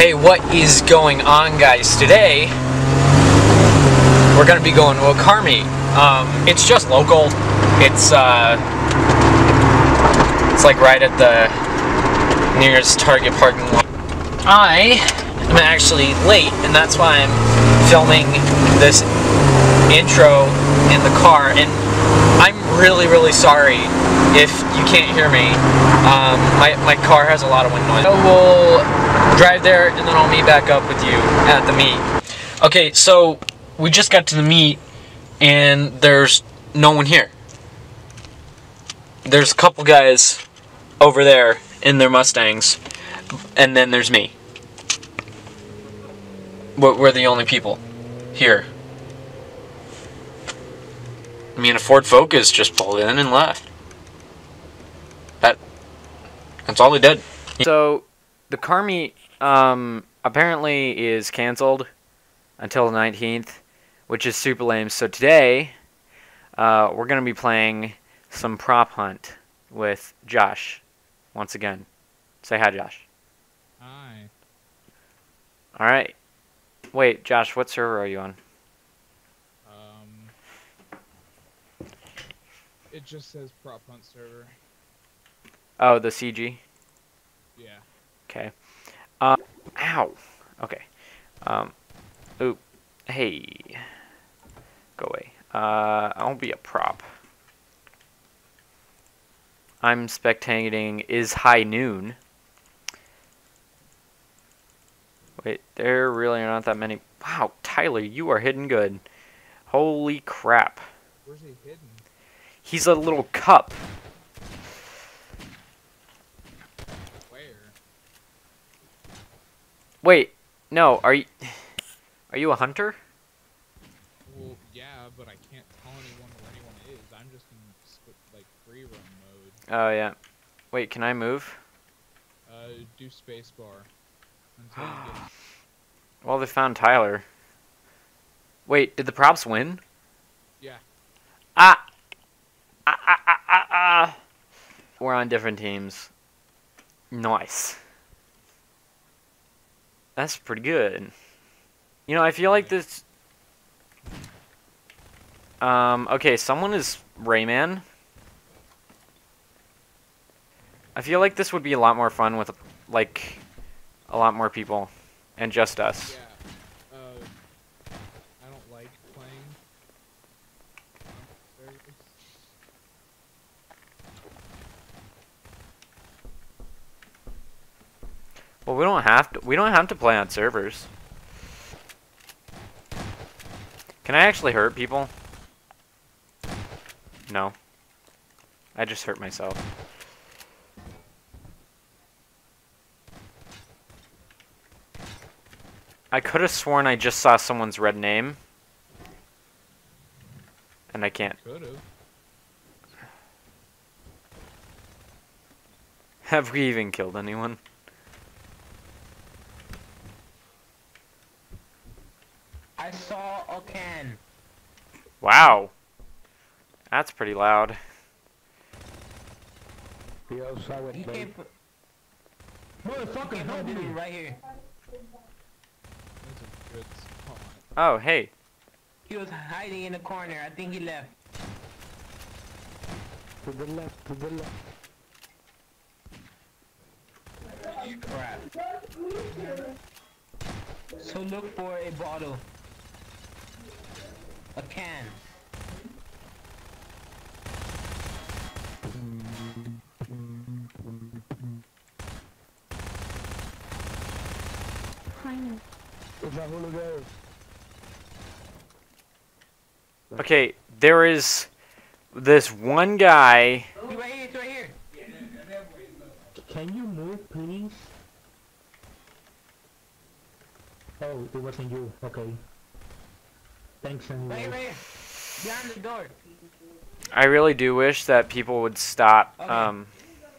Hey, what is going on, guys? Today, we're gonna be going to a car meet. Um, it's just local. It's uh, it's like right at the nearest Target parking lot. I am actually late, and that's why I'm filming this intro in the car. And I'm really, really sorry if you can't hear me. Um, my, my car has a lot of wind noise. I will drive there and then I'll meet back up with you at the meet. Okay, so we just got to the meet and there's no one here. There's a couple guys over there in their Mustangs and then there's me. We're we're the only people here. I mean, a Ford Focus just pulled in and left. That. That's all they did. So, the car meet um, apparently is canceled until the 19th, which is super lame. So today, uh, we're gonna be playing some prop hunt with Josh. Once again, say hi, Josh. Hi. All right. Wait, Josh, what server are you on? Um. It just says prop hunt server. Oh, the CG. Yeah. Okay. Um, ow. Okay. Um, oop. Hey. Go away. Uh, I'll be a prop. I'm spectating is high noon. Wait, there really are not that many. Wow, Tyler, you are hidden good. Holy crap. Where's he hidden? He's a little cup. Where? Wait, no, are you Are you a hunter? Well, yeah, but I can't tell anyone where anyone is. I'm just in like free roam mode. Oh yeah. Wait, can I move? Uh, do spacebar until you get. Well, they found Tyler. Wait, did the props win? Yeah. Ah! Ah, ah, ah, ah, ah. We're on different teams. Nice. That's pretty good. You know, I feel like this... Um, okay, someone is Rayman. I feel like this would be a lot more fun with, like, a lot more people. And just us. Yeah. Uh, I don't like playing. on servers. Well, we don't have to. We don't have to play on servers. Can I actually hurt people? No. I just hurt myself. I could have sworn I just saw someone's red name. And I can't. Could've. Have we even killed anyone? I saw a can. Wow. That's pretty loud. He came from. Motherfucker, came from dude right here. That's a good spot. Oh, hey. He was hiding in the corner. I think he left. To the left, to the left. Crap. So look for a bottle. A can. Is that who goes? Okay, there is this one guy. He right here. It's right here. Can you move, please? Oh, it wasn't you. Okay. Thanks Right here. anyway. Right here. Behind the door. I really do wish that people would stop, Okay. um,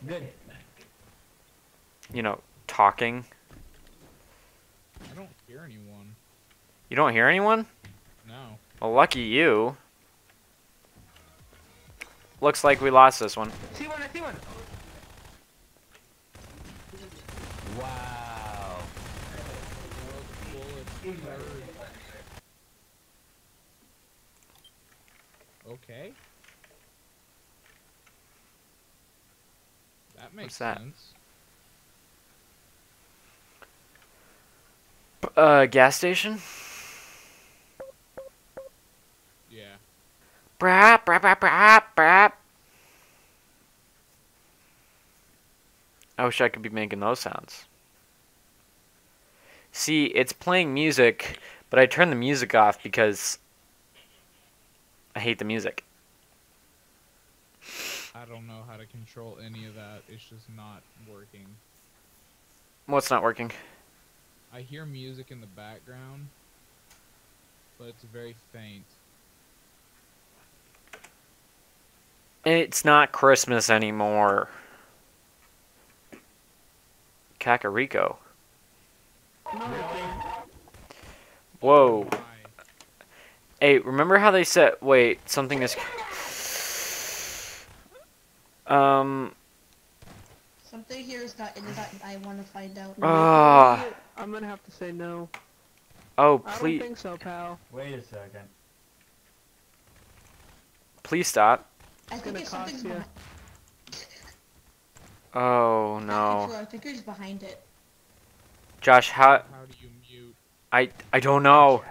Good. you know, talking. I don't hear anyone. You don't hear anyone? No. Well, lucky you. Looks like we lost this one. See one. I see one. Wow. Okay. That makes What's that? sense. Uh, gas station? Yeah. Brap, brap, brap, brap, brap. I wish I could be making those sounds. See, it's playing music, but I turned the music off because hate the music. I don't know how to control any of that. It's just not working. What's not working? I hear music in the background, but it's very faint. It's not Christmas anymore. Kakariko. Whoa. Why? Hey, remember how they said wait, something is Um Something here is not in the I want to find out. ah I'm gonna have to say no. oh please. I don't think so, pal. Wait a second. please stop. I think it's something cost behind. Oh no. I think it's behind it. Josh, how How do you mute? I I don't know.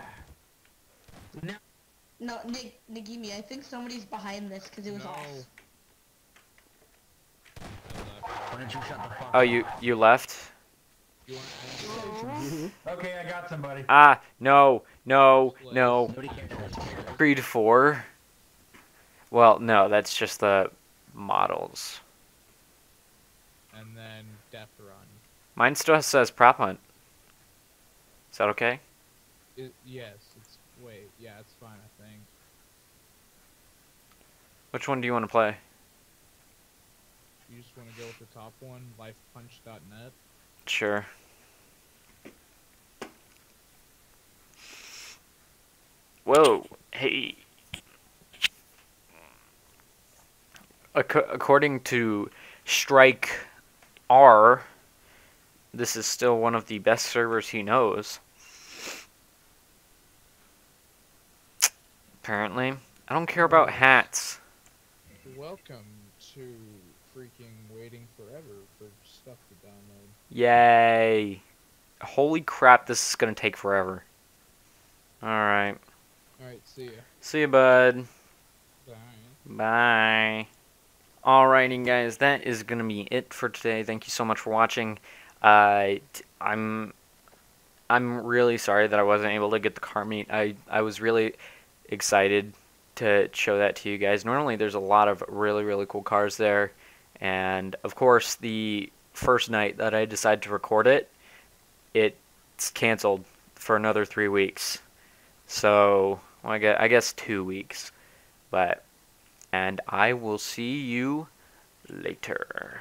No, No, Nick, Nagimi, I think somebody's behind this because it was No. off. Why don't you shut the fuck Oh, you you left? You wanna end it? Okay, I got somebody. Ah, no. No. No. Nobody cares. 3 to 4. Well, no, that's just the models. and then Death Run. Mine still says prop hunt. Is that okay? It, yes, it's wait, yeah, it's fine. I think. Which one do you want to play? You just want to go with the top one, lifepunch.net. Sure. Whoa. Hey. Ac- according to Strike R, this is still one of the best servers he knows. Apparently. I don't care about hats. Welcome to freaking waiting forever for stuff to download. Yay. Holy crap, this is going to take forever. Alright. Alright, see ya. See you, bud. Bye. Bye. Alrighty, guys, that is gonna be it for today. Thank you so much for watching. Uh, I'm I'm really sorry that I wasn't able to get the car meet. I I was really excited to show that to you guys. Normally, there's a lot of really really cool cars there, and of course, the first night that I decided to record it, it's canceled for another three weeks. So well, I guess I guess two weeks, but and I will see you later.